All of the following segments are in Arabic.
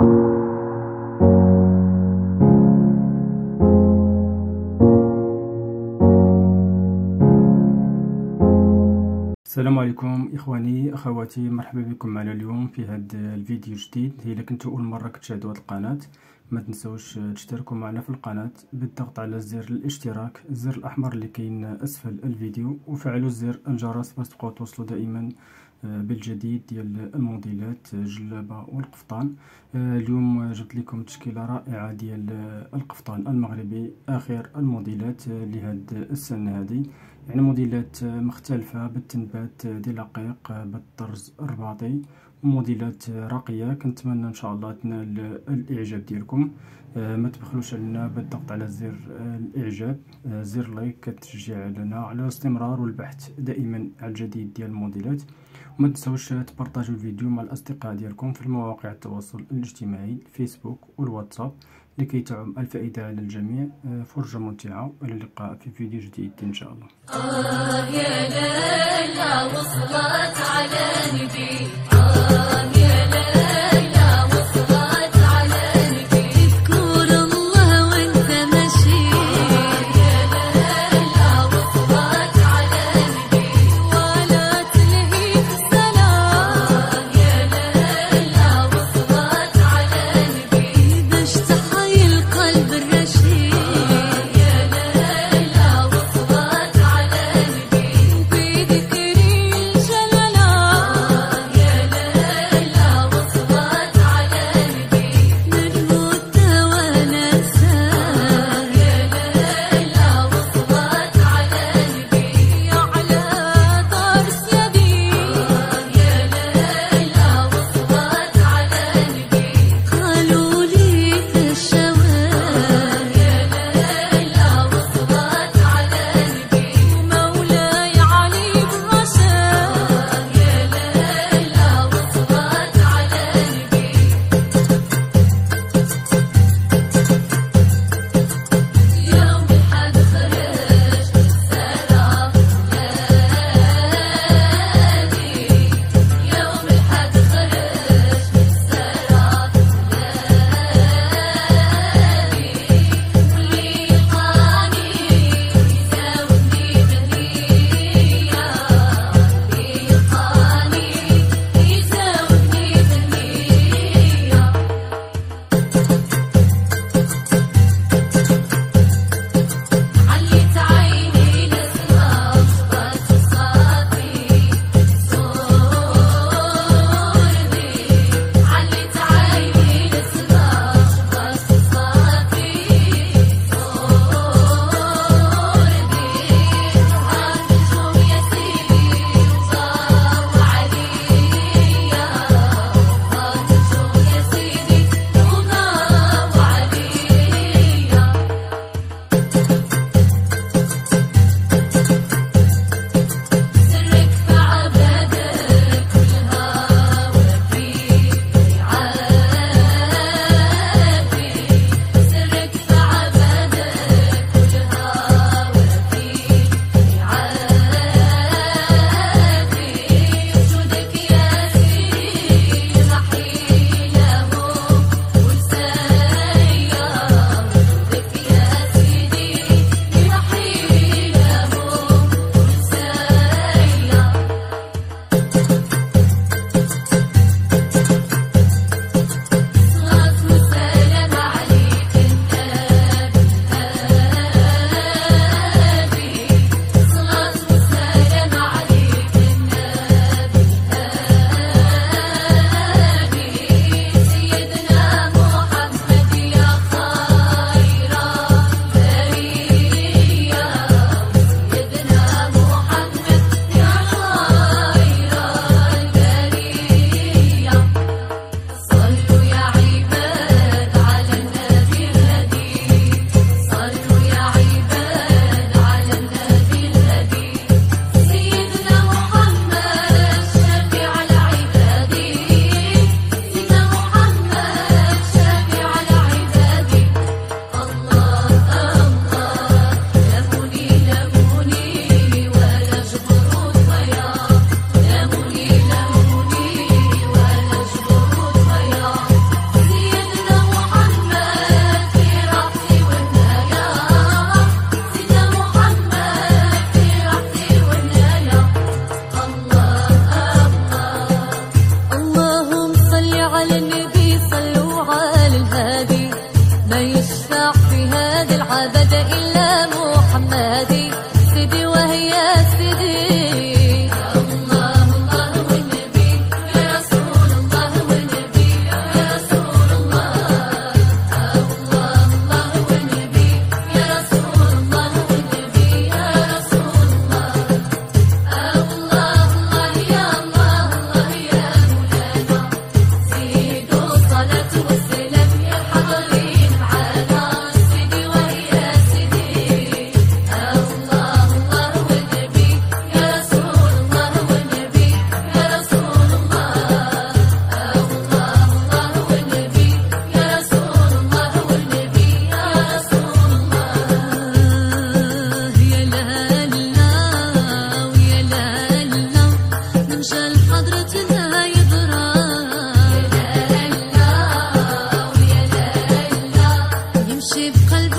السلام عليكم إخواني أخواتي مرحبا بكم معنا اليوم في هذا الفيديو جديد هي كنتو أول مرة كتشاهدوا هذه القناة ما تنسوش تشتركوا معنا في القناة بالضغط على زر الاشتراك الزر الأحمر اللي كاين أسفل الفيديو وفعلوا زر الجرس باش تبقاو توصلوا دائما آه، بالجديد ديال الموديلات الجلابه والقفطان. آه، اليوم جبت لكم تشكيلة رائعة ديال القفطان المغربي آخر الموديلات لهاد السنة هذه يعني موديلات مختلفة بالتنبات دقيق بالطرز الرباطي. موديلات راقية. كنتمنى إن شاء الله تنال الإعجاب ديالكم. آه، ما تبخلوش علينا بالضغط على زر الإعجاب. آه، زر لايك كتشجيع لنا على الاستمرار والبحث دائما على الجديد ديال الموديلات. وما تنسوش تبارطاجوا الفيديو مع الأصدقاء ديالكم في المواقع التواصل الاجتماعي الفيسبوك والواتساب لكي تعم الفائدة على الجميع. آه، فرجة ممتعة وإلى اللقاء في فيديو جديد إن شاء الله. آه يا ليلى وصلت على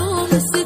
All the